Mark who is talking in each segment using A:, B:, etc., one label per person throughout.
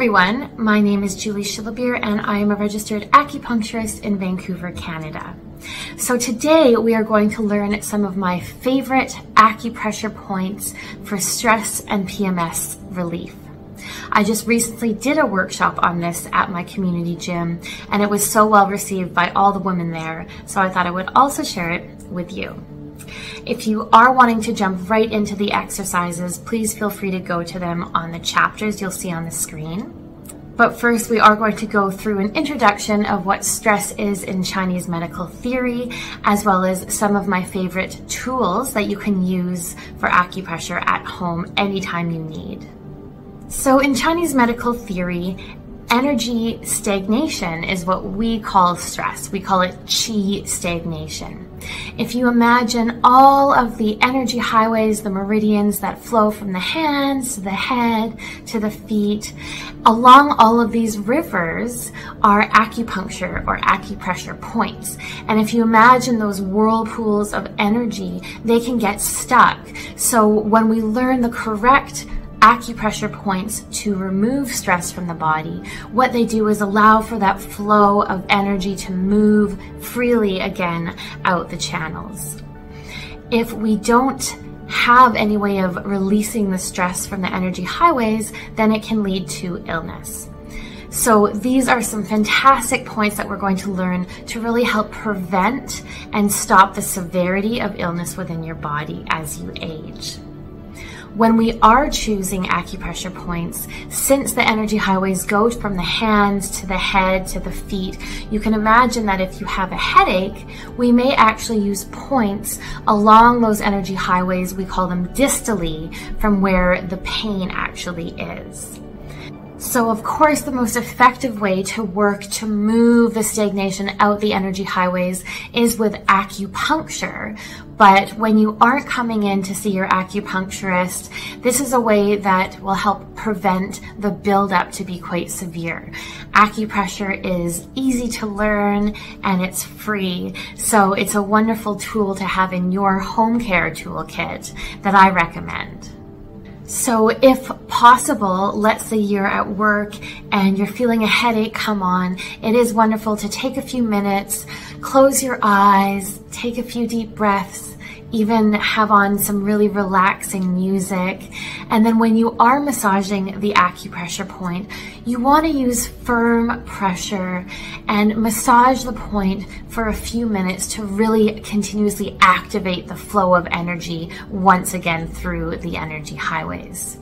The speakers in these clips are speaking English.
A: everyone, my name is Julie Shillabeer and I am a registered acupuncturist in Vancouver, Canada. So today we are going to learn some of my favorite acupressure points for stress and PMS relief. I just recently did a workshop on this at my community gym and it was so well received by all the women there, so I thought I would also share it with you. If you are wanting to jump right into the exercises, please feel free to go to them on the chapters you'll see on the screen. But first, we are going to go through an introduction of what stress is in Chinese medical theory, as well as some of my favorite tools that you can use for acupressure at home anytime you need. So in Chinese medical theory, energy stagnation is what we call stress. We call it qi stagnation. If you imagine all of the energy highways, the meridians that flow from the hands to the head to the feet, along all of these rivers are acupuncture or acupressure points. And if you imagine those whirlpools of energy, they can get stuck. So when we learn the correct acupressure points to remove stress from the body. What they do is allow for that flow of energy to move freely again out the channels. If we don't have any way of releasing the stress from the energy highways, then it can lead to illness. So these are some fantastic points that we're going to learn to really help prevent and stop the severity of illness within your body as you age when we are choosing acupressure points, since the energy highways go from the hands to the head to the feet, you can imagine that if you have a headache, we may actually use points along those energy highways, we call them distally, from where the pain actually is. So of course, the most effective way to work to move the stagnation out the energy highways is with acupuncture. But when you aren't coming in to see your acupuncturist, this is a way that will help prevent the buildup to be quite severe. Acupressure is easy to learn and it's free. So it's a wonderful tool to have in your home care toolkit that I recommend. So if possible, let's say you're at work and you're feeling a headache come on, it is wonderful to take a few minutes, close your eyes, take a few deep breaths, even have on some really relaxing music. And then when you are massaging the acupressure point, you want to use firm pressure and massage the point for a few minutes to really continuously activate the flow of energy once again through the energy highways.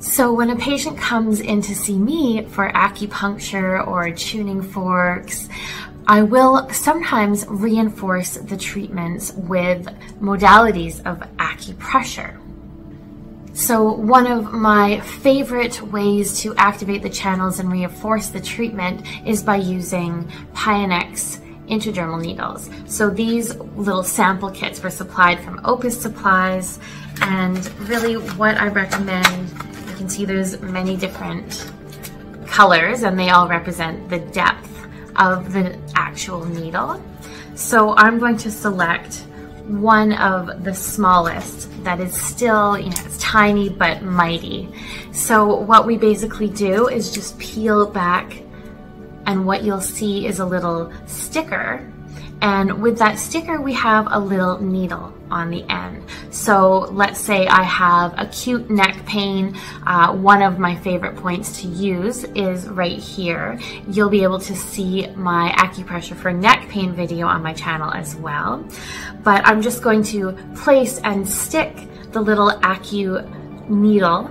A: So when a patient comes in to see me for acupuncture or tuning forks, I will sometimes reinforce the treatments with modalities of acupressure. So one of my favorite ways to activate the channels and reinforce the treatment is by using Pyonex intradermal needles. So these little sample kits were supplied from Opus Supplies and really what I recommend, you can see there's many different colors and they all represent the depth of the actual needle. So I'm going to select one of the smallest that is still, you know, it's tiny but mighty. So what we basically do is just peel back and what you'll see is a little sticker and with that sticker, we have a little needle on the end. So let's say I have acute neck pain. Uh, one of my favorite points to use is right here. You'll be able to see my acupressure for neck pain video on my channel as well. But I'm just going to place and stick the little acu needle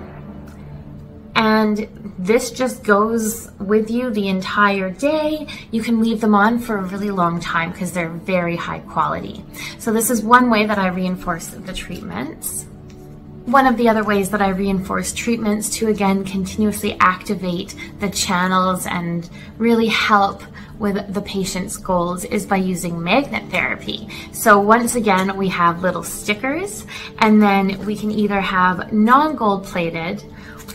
A: and this just goes with you the entire day. You can leave them on for a really long time because they're very high quality. So this is one way that I reinforce the treatments. One of the other ways that I reinforce treatments to again continuously activate the channels and really help with the patient's goals is by using magnet therapy. So once again, we have little stickers and then we can either have non-gold plated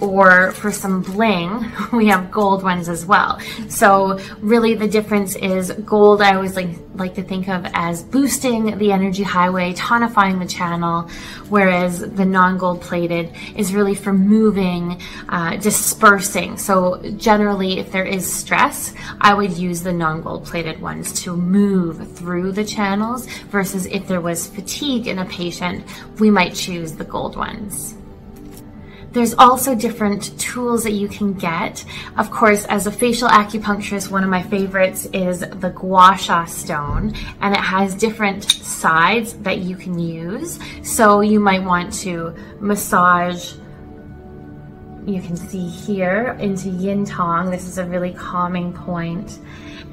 A: or for some bling, we have gold ones as well. So really the difference is gold, I always like, like to think of as boosting the energy highway, tonifying the channel, whereas the non-gold plated is really for moving, uh, dispersing. So generally if there is stress, I would use the non-gold plated ones to move through the channels versus if there was fatigue in a patient, we might choose the gold ones. There's also different tools that you can get. Of course, as a facial acupuncturist, one of my favorites is the gua sha stone, and it has different sides that you can use. So you might want to massage you can see here into yin tong. This is a really calming point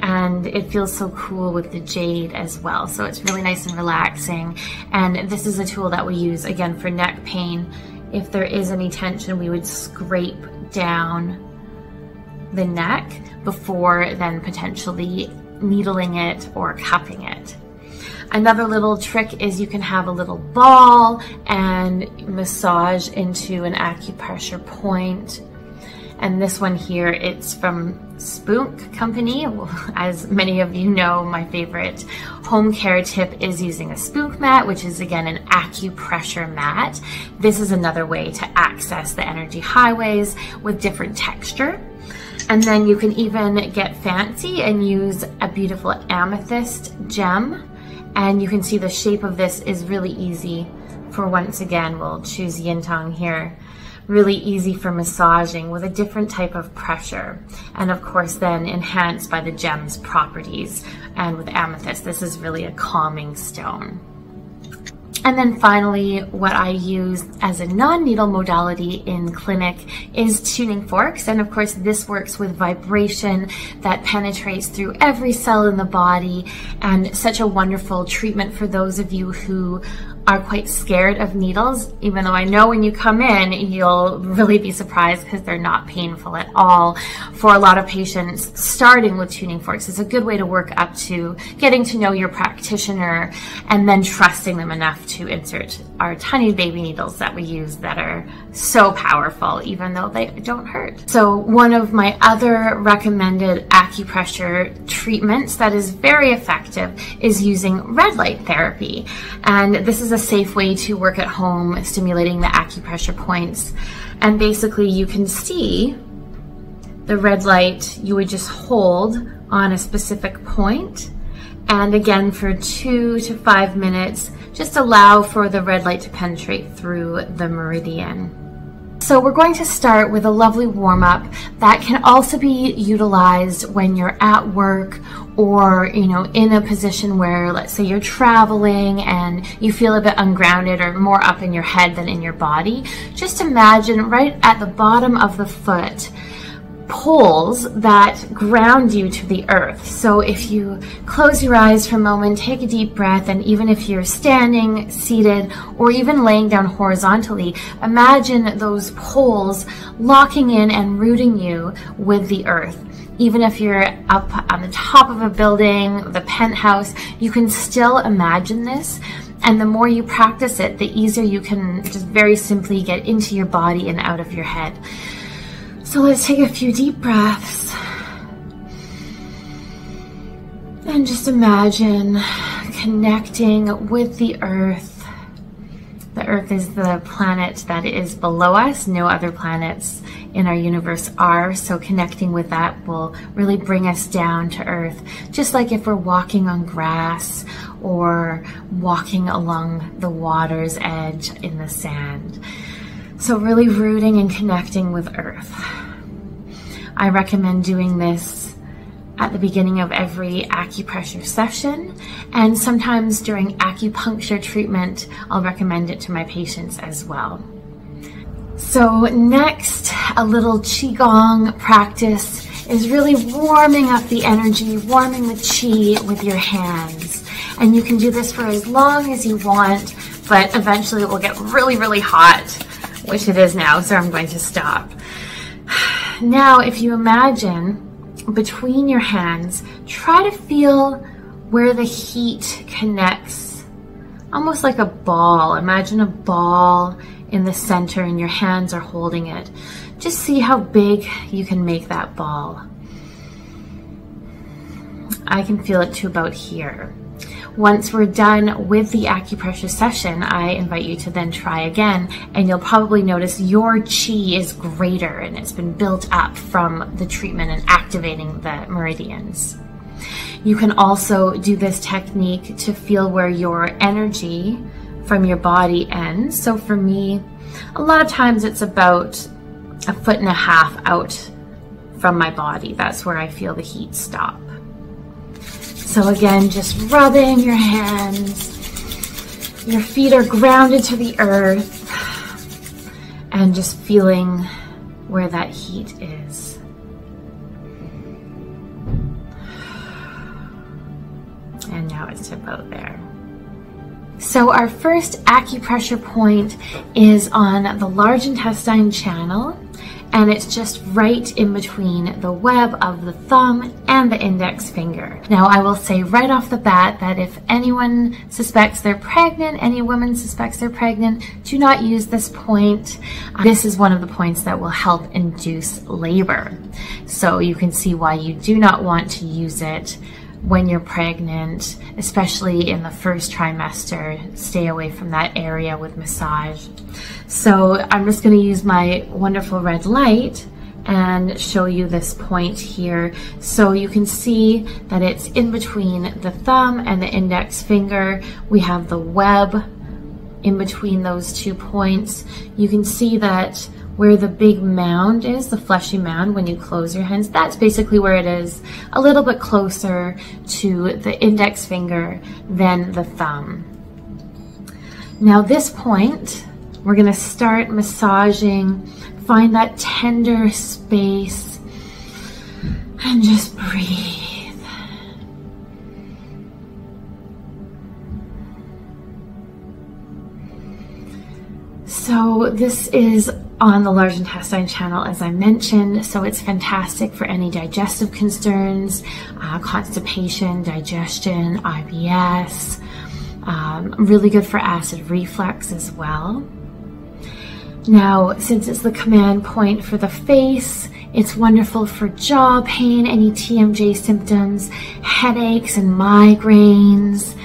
A: and it feels so cool with the jade as well. So it's really nice and relaxing. And this is a tool that we use again for neck pain if there is any tension, we would scrape down the neck before then potentially needling it or cupping it. Another little trick is you can have a little ball and massage into an acupressure point. and this one here, it's from Spoonk Company. As many of you know, my favorite home care tip is using a spoonk mat, which is again an acupressure mat. This is another way to access the energy highways with different texture. And then you can even get fancy and use a beautiful amethyst gem. And you can see the shape of this is really easy for once again, we'll choose yin tong here really easy for massaging with a different type of pressure. And of course, then enhanced by the gem's properties. And with amethyst, this is really a calming stone. And then finally, what I use as a non-needle modality in clinic is tuning forks. And of course, this works with vibration that penetrates through every cell in the body and such a wonderful treatment for those of you who are quite scared of needles, even though I know when you come in, you'll really be surprised because they're not painful at all. For a lot of patients, starting with tuning forks is a good way to work up to getting to know your practitioner and then trusting them enough to insert our tiny baby needles that we use that are so powerful, even though they don't hurt. So one of my other recommended acupressure treatments that is very effective is using red light therapy. And this is a safe way to work at home, stimulating the acupressure points. And basically you can see the red light you would just hold on a specific point. And again, for two to five minutes, just allow for the red light to penetrate through the meridian. So we're going to start with a lovely warm up that can also be utilized when you're at work or, you know, in a position where let's say you're traveling and you feel a bit ungrounded or more up in your head than in your body. Just imagine right at the bottom of the foot, poles that ground you to the earth. So if you close your eyes for a moment, take a deep breath, and even if you're standing, seated, or even laying down horizontally, imagine those poles locking in and rooting you with the earth. Even if you're up on the top of a building, the penthouse, you can still imagine this. And the more you practice it, the easier you can just very simply get into your body and out of your head. So let's take a few deep breaths. And just imagine connecting with the earth. The earth is the planet that is below us. No other planets in our universe are. So connecting with that will really bring us down to earth. Just like if we're walking on grass or walking along the water's edge in the sand. So really rooting and connecting with earth. I recommend doing this at the beginning of every acupressure session and sometimes during acupuncture treatment I'll recommend it to my patients as well. So next, a little Qigong practice is really warming up the energy, warming the Qi with your hands. And you can do this for as long as you want, but eventually it will get really, really hot which it is now, so I'm going to stop. Now, if you imagine between your hands, try to feel where the heat connects, almost like a ball. Imagine a ball in the center and your hands are holding it. just see how big you can make that ball. I can feel it to about here. Once we're done with the acupressure session, I invite you to then try again, and you'll probably notice your chi is greater and it's been built up from the treatment and activating the meridians. You can also do this technique to feel where your energy from your body ends. So for me, a lot of times it's about a foot and a half out from my body. That's where I feel the heat stop. So again, just rubbing your hands. Your feet are grounded to the earth and just feeling where that heat is. And now it's about there. So our first acupressure point is on the large intestine channel and it's just right in between the web of the thumb and the index finger. Now I will say right off the bat that if anyone suspects they're pregnant, any woman suspects they're pregnant, do not use this point. This is one of the points that will help induce labor. So you can see why you do not want to use it when you're pregnant, especially in the first trimester, stay away from that area with massage. So I'm just going to use my wonderful red light and show you this point here. So you can see that it's in between the thumb and the index finger. We have the web in between those two points. You can see that where the big mound is, the fleshy mound, when you close your hands, that's basically where it is, a little bit closer to the index finger than the thumb. Now this point, we're gonna start massaging, find that tender space, and just breathe. So this is on the large intestine channel, as I mentioned. So it's fantastic for any digestive concerns, uh, constipation, digestion, IBS. Um, really good for acid reflux as well. Now, since it's the command point for the face, it's wonderful for jaw pain, any TMJ symptoms, headaches and migraines.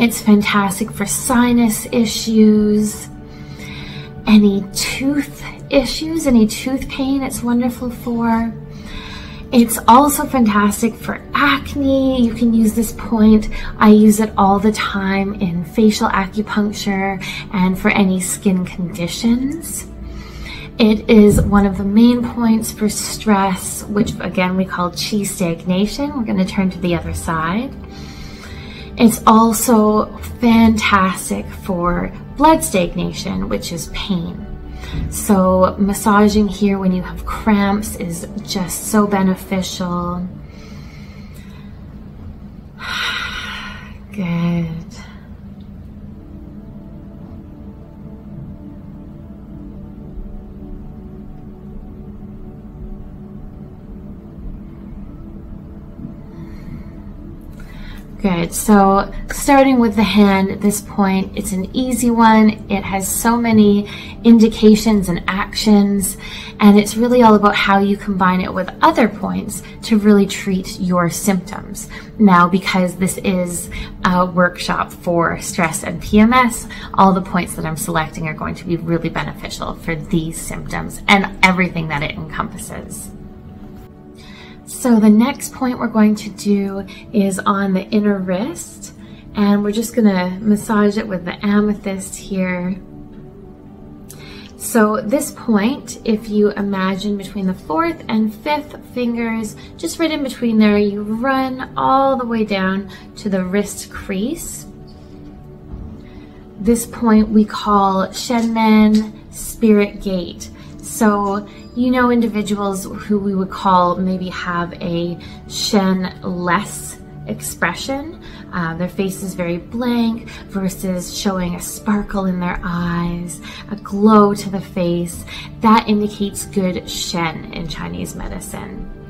A: It's fantastic for sinus issues, any tooth issues, any tooth pain, it's wonderful for. It's also fantastic for acne. You can use this point. I use it all the time in facial acupuncture and for any skin conditions. It is one of the main points for stress, which again we call chi stagnation. We're going to turn to the other side. It's also fantastic for blood stagnation, which is pain. So massaging here when you have cramps is just so beneficial. Good. Good, so starting with the hand at this point, it's an easy one. It has so many indications and actions, and it's really all about how you combine it with other points to really treat your symptoms. Now, because this is a workshop for stress and PMS, all the points that I'm selecting are going to be really beneficial for these symptoms and everything that it encompasses. So the next point we're going to do is on the inner wrist and we're just gonna massage it with the amethyst here. So this point, if you imagine between the fourth and fifth fingers, just right in between there, you run all the way down to the wrist crease. This point we call Shenmen Spirit Gate. So you know individuals who we would call maybe have a Shen-less expression. Uh, their face is very blank versus showing a sparkle in their eyes, a glow to the face. That indicates good Shen in Chinese medicine.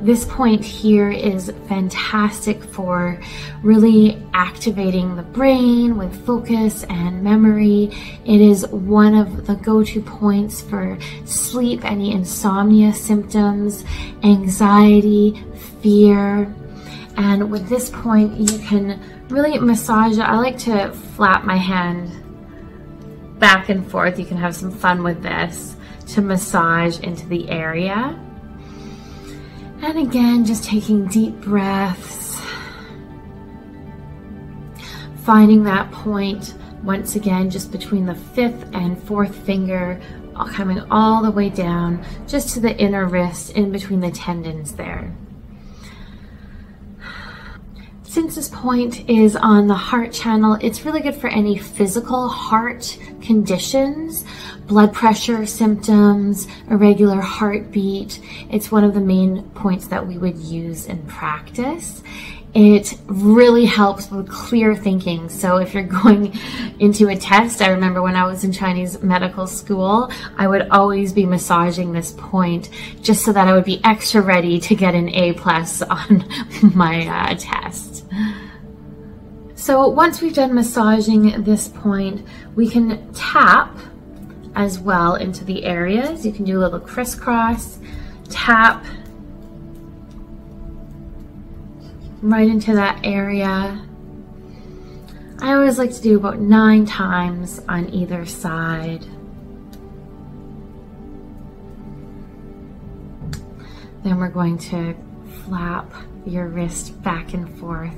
A: This point here is fantastic for really activating the brain with focus and memory. It is one of the go-to points for sleep, any insomnia symptoms, anxiety, fear. And with this point, you can really massage. I like to flap my hand back and forth. You can have some fun with this to massage into the area. And again, just taking deep breaths. Finding that point once again just between the fifth and fourth finger, coming all the way down just to the inner wrist in between the tendons there. Since this point is on the heart channel, it's really good for any physical heart conditions, blood pressure symptoms, irregular heartbeat. It's one of the main points that we would use in practice. It really helps with clear thinking. So if you're going into a test, I remember when I was in Chinese medical school, I would always be massaging this point just so that I would be extra ready to get an A plus on my uh, test. So once we've done massaging this point, we can tap as well into the areas. You can do a little crisscross, tap right into that area. I always like to do about nine times on either side. Then we're going to flap your wrist back and forth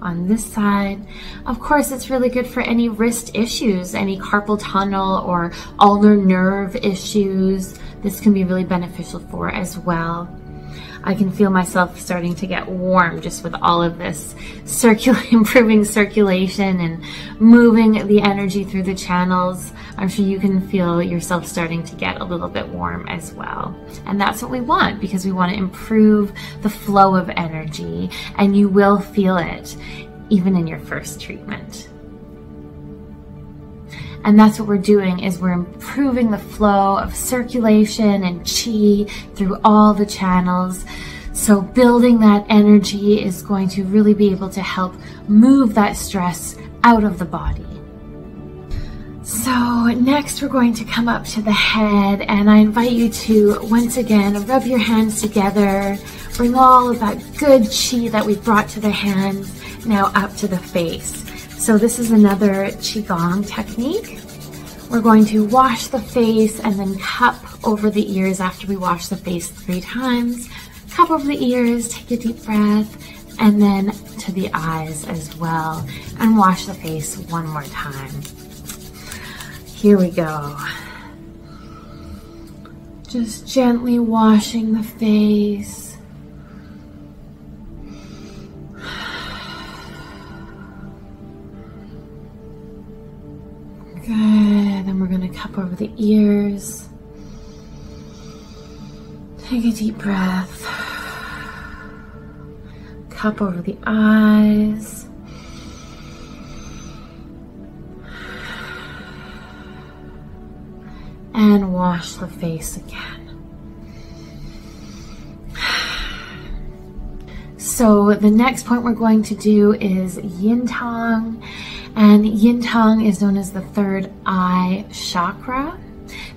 A: on this side. Of course, it's really good for any wrist issues, any carpal tunnel or ulnar nerve issues. This can be really beneficial for as well. I can feel myself starting to get warm just with all of this improving circulation and moving the energy through the channels. I'm sure you can feel yourself starting to get a little bit warm as well. And that's what we want because we want to improve the flow of energy and you will feel it even in your first treatment. And that's what we're doing is we're improving the flow of circulation and chi through all the channels. So building that energy is going to really be able to help move that stress out of the body. So next we're going to come up to the head and I invite you to once again rub your hands together, bring all of that good chi that we've brought to the hands now up to the face. So this is another Qigong technique. We're going to wash the face and then cup over the ears after we wash the face three times. Cup over the ears, take a deep breath, and then to the eyes as well. And wash the face one more time. Here we go. Just gently washing the face. Cup over the ears. Take a deep breath. Cup over the eyes. and wash the face again. So the next point we're going to do is Yin Tong. And Yin Tong is known as the third eye chakra.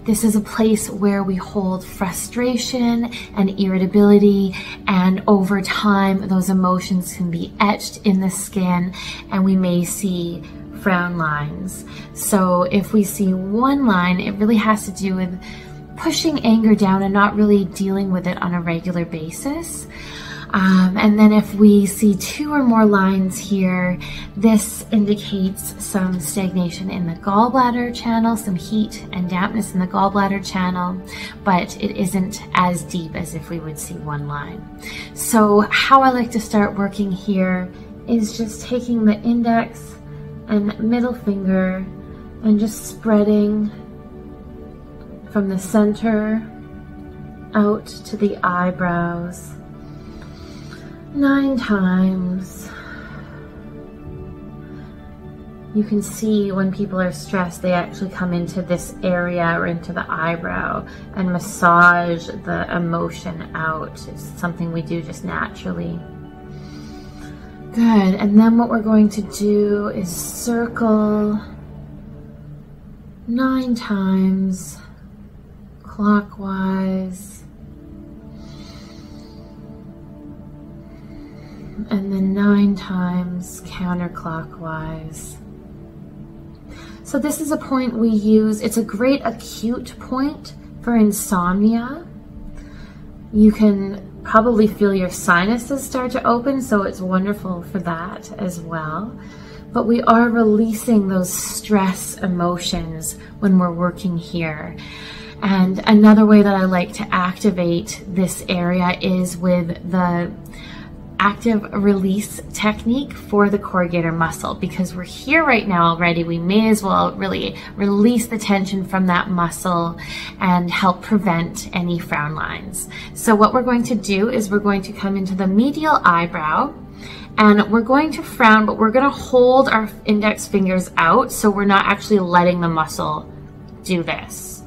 A: This is a place where we hold frustration and irritability, and over time, those emotions can be etched in the skin, and we may see frown lines. So if we see one line, it really has to do with pushing anger down and not really dealing with it on a regular basis. Um, and then if we see two or more lines here, this indicates some stagnation in the gallbladder channel, some heat and dampness in the gallbladder channel, but it isn't as deep as if we would see one line. So how I like to start working here is just taking the index and middle finger and just spreading from the center out to the eyebrows nine times you can see when people are stressed, they actually come into this area or into the eyebrow and massage the emotion out. It's something we do just naturally. Good, and then what we're going to do is circle nine times clockwise. And then nine times counterclockwise. So this is a point we use, it's a great acute point for insomnia. You can probably feel your sinuses start to open, so it's wonderful for that as well. But we are releasing those stress emotions when we're working here. And another way that I like to activate this area is with the active release technique for the corrugator muscle because we're here right now already. We may as well really release the tension from that muscle and help prevent any frown lines. So what we're going to do is we're going to come into the medial eyebrow and we're going to frown, but we're going to hold our index fingers out so we're not actually letting the muscle do this.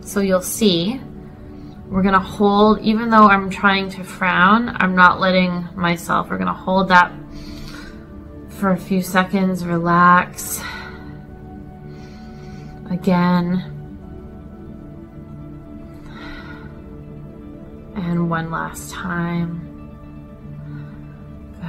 A: So you'll see we're gonna hold, even though I'm trying to frown, I'm not letting myself, we're gonna hold that for a few seconds, relax. Again. And one last time.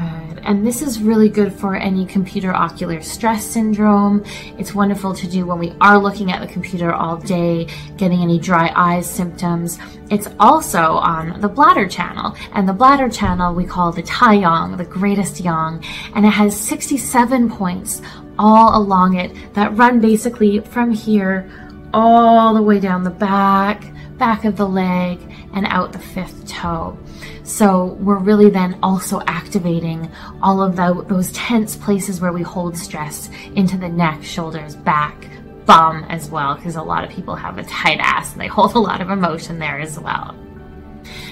A: Good. And this is really good for any computer ocular stress syndrome. It's wonderful to do when we are looking at the computer all day, getting any dry eyes symptoms. It's also on the bladder channel. And the bladder channel we call the Tai Yang, the greatest yang. And it has 67 points all along it that run basically from here all the way down the back, back of the leg, and out the fifth toe. So we're really then also activating all of the, those tense places where we hold stress into the neck, shoulders, back, bum as well, because a lot of people have a tight ass and they hold a lot of emotion there as well.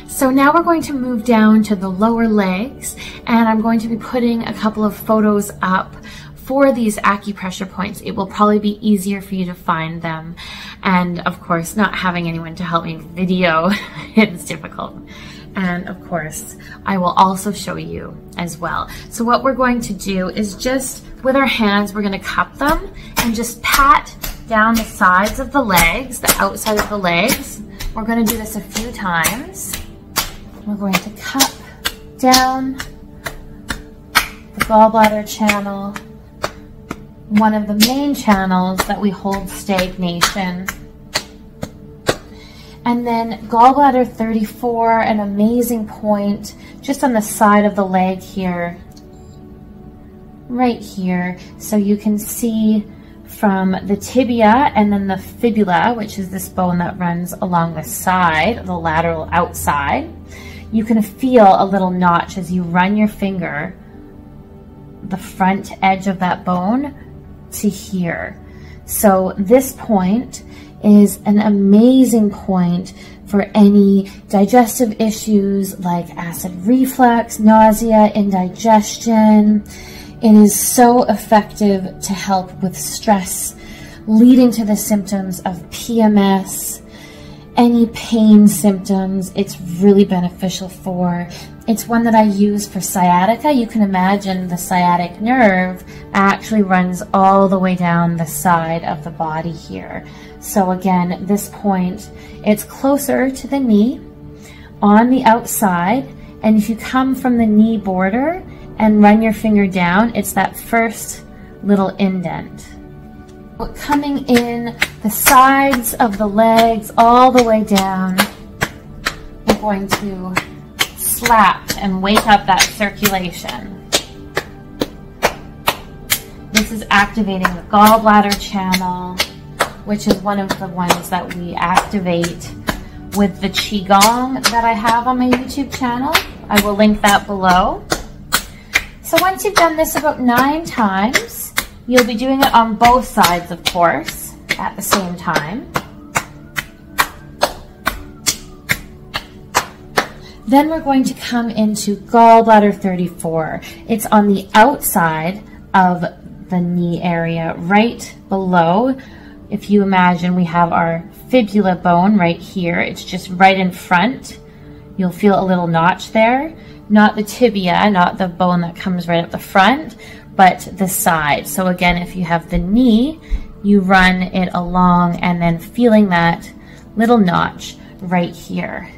A: So now we're going to move down to the lower legs and I'm going to be putting a couple of photos up for these acupressure points. It will probably be easier for you to find them. And of course, not having anyone to help me video, it's difficult. And of course, I will also show you as well. So what we're going to do is just, with our hands, we're gonna cup them and just pat down the sides of the legs, the outside of the legs. We're gonna do this a few times. We're going to cup down the gallbladder channel, one of the main channels that we hold stagnation. And then gallbladder 34, an amazing point just on the side of the leg here, right here. So you can see from the tibia and then the fibula, which is this bone that runs along the side, the lateral outside. You can feel a little notch as you run your finger the front edge of that bone to here. So this point is an amazing point for any digestive issues like acid reflux, nausea, indigestion. It is so effective to help with stress leading to the symptoms of PMS, any pain symptoms, it's really beneficial for. It's one that I use for sciatica. You can imagine the sciatic nerve actually runs all the way down the side of the body here. So again, this point, it's closer to the knee on the outside. And if you come from the knee border and run your finger down, it's that first little indent. Coming in the sides of the legs all the way down, we're going to slap and wake up that circulation. This is activating the gallbladder channel, which is one of the ones that we activate with the Qigong that I have on my YouTube channel. I will link that below. So once you've done this about nine times, you'll be doing it on both sides, of course, at the same time. Then we're going to come into gallbladder 34. It's on the outside of the knee area right below. If you imagine we have our fibula bone right here, it's just right in front. You'll feel a little notch there, not the tibia, not the bone that comes right up the front, but the side. So again, if you have the knee, you run it along and then feeling that little notch right here.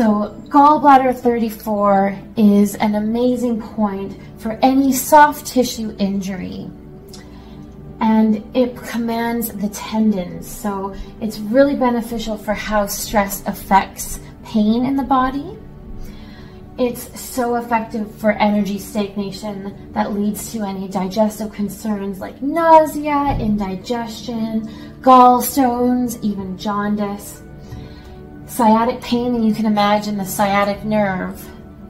A: So gallbladder 34 is an amazing point for any soft tissue injury. And it commands the tendons. So it's really beneficial for how stress affects pain in the body. It's so effective for energy stagnation that leads to any digestive concerns like nausea, indigestion, gallstones, even jaundice sciatic pain, and you can imagine the sciatic nerve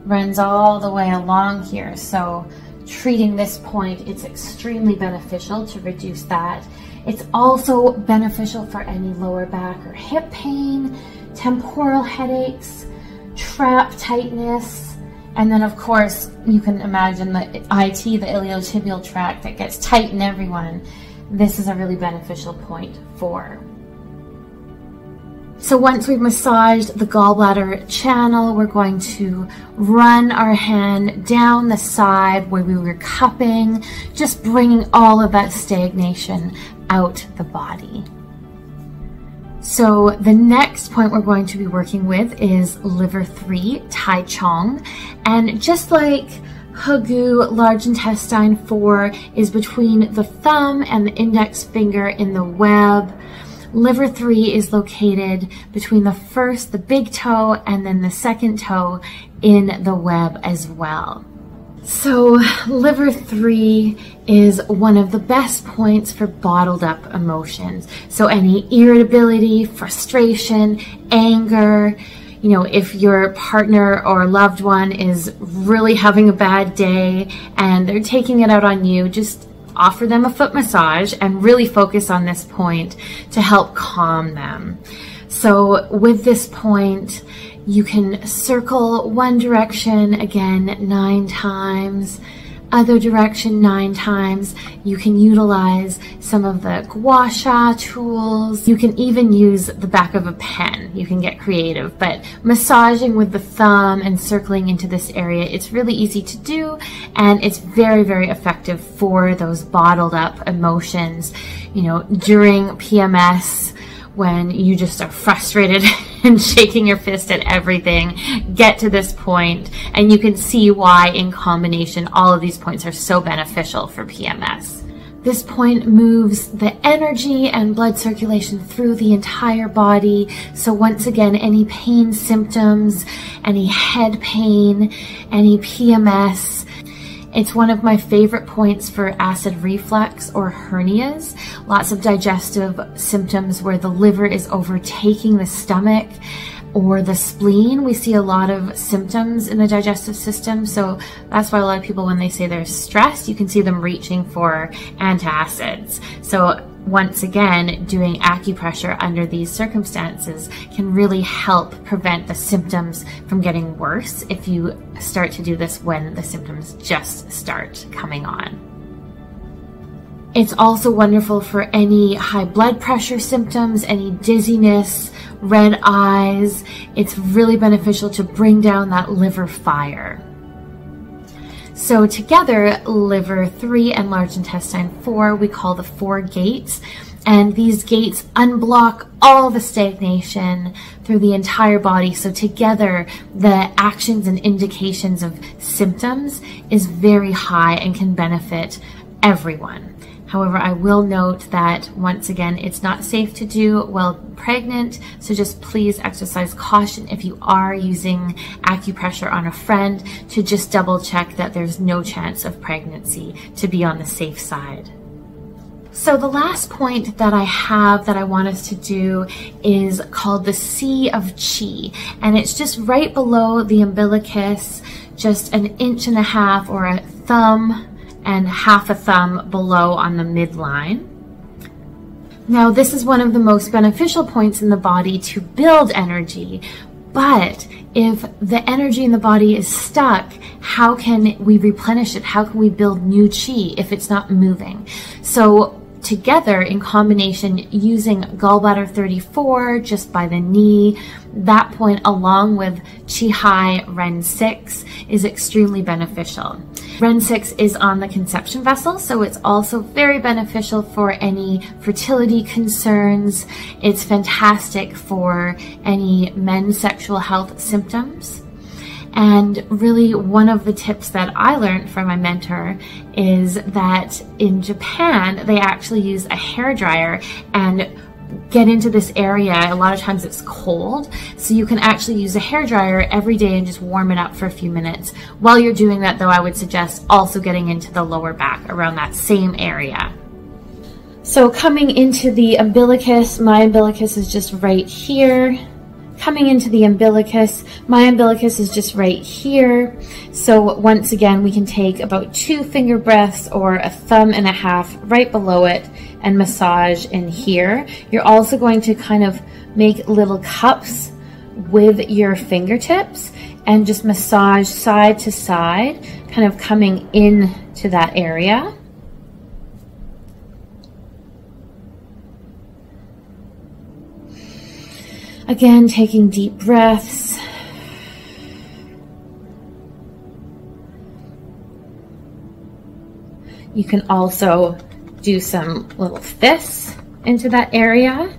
A: runs all the way along here. So treating this point, it's extremely beneficial to reduce that. It's also beneficial for any lower back or hip pain, temporal headaches, trap tightness, and then of course you can imagine the IT, the iliotibial tract that gets tight in everyone. This is a really beneficial point for. So once we've massaged the gallbladder channel, we're going to run our hand down the side where we were cupping, just bringing all of that stagnation out the body. So the next point we're going to be working with is liver 3, Tai Chong. And just like Hegu, large intestine 4 is between the thumb and the index finger in the web, Liver 3 is located between the first, the big toe, and then the second toe in the web as well. So, liver 3 is one of the best points for bottled up emotions. So, any irritability, frustration, anger, you know, if your partner or loved one is really having a bad day and they're taking it out on you, just offer them a foot massage and really focus on this point to help calm them. So with this point, you can circle one direction again nine times other direction nine times. You can utilize some of the gua sha tools. You can even use the back of a pen. You can get creative, but massaging with the thumb and circling into this area, it's really easy to do and it's very, very effective for those bottled up emotions. You know, during PMS, when you just are frustrated and shaking your fist at everything get to this point and you can see why in combination all of these points are so beneficial for PMS. This point moves the energy and blood circulation through the entire body. So once again, any pain symptoms, any head pain, any PMS, it's one of my favorite points for acid reflux or hernias, lots of digestive symptoms where the liver is overtaking the stomach or the spleen. We see a lot of symptoms in the digestive system. So that's why a lot of people, when they say they're stressed, you can see them reaching for antacids. So once again, doing acupressure under these circumstances can really help prevent the symptoms from getting worse if you start to do this when the symptoms just start coming on. It's also wonderful for any high blood pressure symptoms, any dizziness, red eyes. It's really beneficial to bring down that liver fire. So together, liver 3 and large intestine 4, we call the four gates. And these gates unblock all the stagnation through the entire body. So together, the actions and indications of symptoms is very high and can benefit everyone. However, I will note that once again, it's not safe to do while pregnant. So just please exercise caution if you are using acupressure on a friend to just double check that there's no chance of pregnancy to be on the safe side. So the last point that I have that I want us to do is called the Sea of Chi. And it's just right below the umbilicus, just an inch and a half or a thumb and half a thumb below on the midline. Now, this is one of the most beneficial points in the body to build energy, but if the energy in the body is stuck, how can we replenish it? How can we build new chi if it's not moving? So together in combination using gallbladder 34 just by the knee, that point along with Chi Hai Ren 6 is extremely beneficial. Ren 6 is on the conception vessel, so it's also very beneficial for any fertility concerns. It's fantastic for any men's sexual health symptoms. And really, one of the tips that I learned from my mentor is that in Japan, they actually use a hair dryer and get into this area. A lot of times it's cold, so you can actually use a hair dryer every day and just warm it up for a few minutes. While you're doing that, though, I would suggest also getting into the lower back around that same area. So coming into the umbilicus, my umbilicus is just right here coming into the umbilicus. My umbilicus is just right here. So once again, we can take about two finger breaths or a thumb and a half right below it and massage in here. You're also going to kind of make little cups with your fingertips and just massage side to side, kind of coming in to that area. Again, taking deep breaths. You can also do some little fists into that area.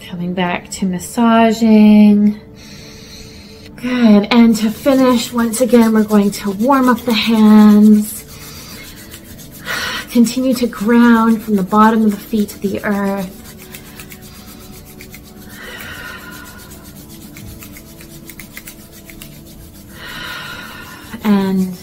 A: Coming back to massaging. Good, and to finish, once again, we're going to warm up the hands. Continue to ground from the bottom of the feet to the earth. And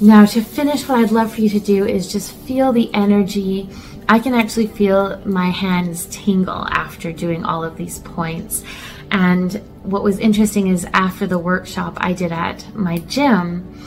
A: now to finish, what I'd love for you to do is just feel the energy. I can actually feel my hands tingle after doing all of these points. And what was interesting is after the workshop I did at my gym,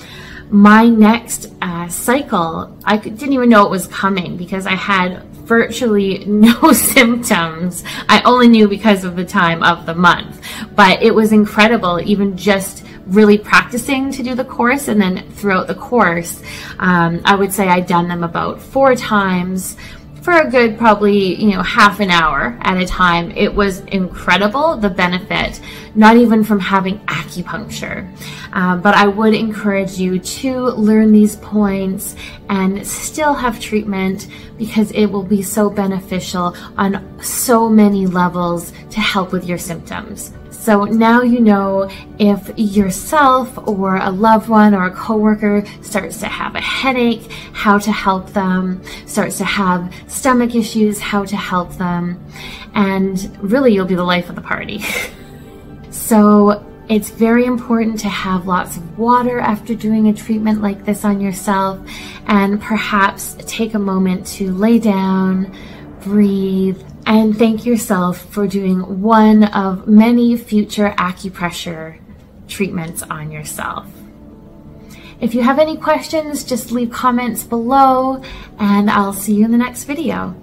A: my next uh, cycle, I didn't even know it was coming because I had virtually no symptoms. I only knew because of the time of the month, but it was incredible, even just really practicing to do the course and then throughout the course, um, I would say I'd done them about four times for a good probably you know half an hour at a time. It was incredible the benefit not even from having acupuncture. Um, but i would encourage you to learn these points and still have treatment because it will be so beneficial on so many levels to help with your symptoms so now you know if yourself or a loved one or a coworker starts to have a headache, how to help them, starts to have stomach issues, how to help them, and really you'll be the life of the party. so it's very important to have lots of water after doing a treatment like this on yourself and perhaps take a moment to lay down, breathe, and thank yourself for doing one of many future acupressure treatments on yourself. If you have any questions, just leave comments below and I'll see you in the next video.